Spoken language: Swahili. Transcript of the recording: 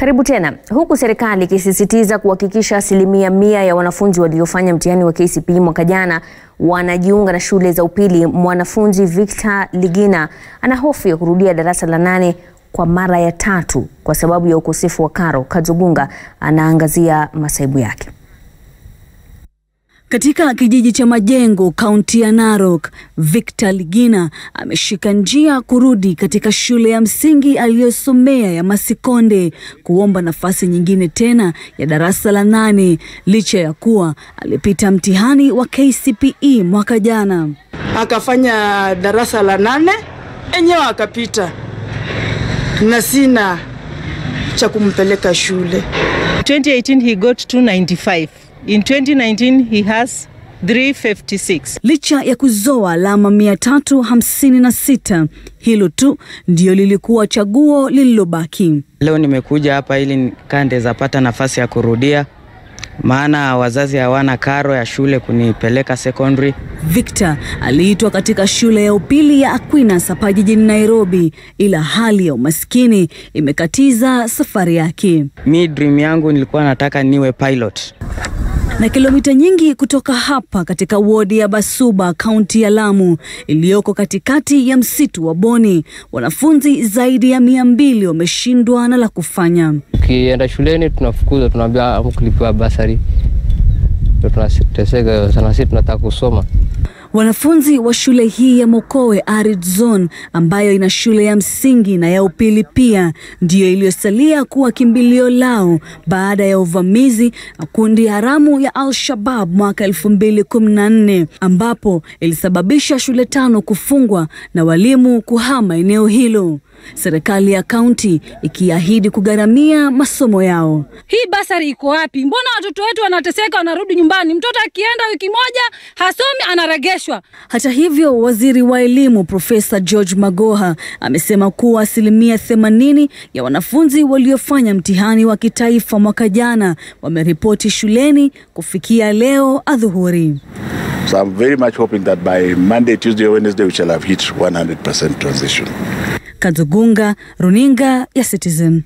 Karibu tena. Huku serikali ikisisitiza kuhakikisha asilimia mia ya wanafunzi waliofanya mtihani wa KCPE mwaka jana wanajiunga na shule za upili, mwanafunzi Victor Ligina ana hofu ya kurudia darasa la nane kwa mara ya tatu kwa sababu ya ukosefu wa karo. Kazogunga anaangazia masaibu yake. Katika kijiji cha Majengo, kaunti ya Narok, Victor Ligina ameshika njia kurudi katika shule ya msingi aliyosomea ya Masikonde kuomba nafasi nyingine tena ya darasa la nane licha ya kuwa alipita mtihani wa KCPE mwaka jana. Akafanya darasa la nane enyewe akapita, na sina cha kumpeleka shule. 2018 he got 295. In 2019 he has 356. Licha ya kuzoa alama 356, hilo tu ndio lilikuwa chaguo lililobaki. Leo nimekuja hapa ili kande zapata nafasi ya kurudia, maana wazazi hawana karo ya shule kunipeleka secondary. Victor aliitwa katika shule ya upili ya Aquinas hapa jijini Nairobi, ila hali ya umaskini imekatiza safari yake. Mi dream yangu nilikuwa nataka niwe pilot. na kilomita nyingi kutoka hapa katika wodi ya Basuba, kaunti ya Lamu, iliyoko katikati ya msitu wa Boni, wanafunzi zaidi ya mia mbili wameshindwa na la kufanya. Ukienda shuleni tunafukuzwa, tunaambia amkulipiwa basari, ndio tunateseka sana. Sisi tunataka kusoma. Wanafunzi wa shule hii ya Mokowe Arid Zone ambayo ina shule ya msingi na ya upili pia ndiyo iliyosalia kuwa kimbilio lao baada ya uvamizi na kundi haramu ya Al-Shabab mwaka 2014 ambapo ilisababisha shule tano kufungwa na walimu kuhama eneo hilo. Serikali ya kaunti ikiahidi kugharamia masomo yao. Hii basari iko wapi? Mbona watoto wetu wanateseka, wanarudi nyumbani? Mtoto akienda wiki moja hasomi, anaregeshwa. Hata hivyo, waziri wa elimu Profesa George Magoha amesema kuwa asilimia themanini ya wanafunzi waliofanya mtihani wa kitaifa mwaka jana wameripoti shuleni kufikia leo adhuhuri. So I'm very much hoping that by Monday, Tuesday, or Wednesday, we shall have hit 100% transition. Kazogunga, runinga ya Citizen.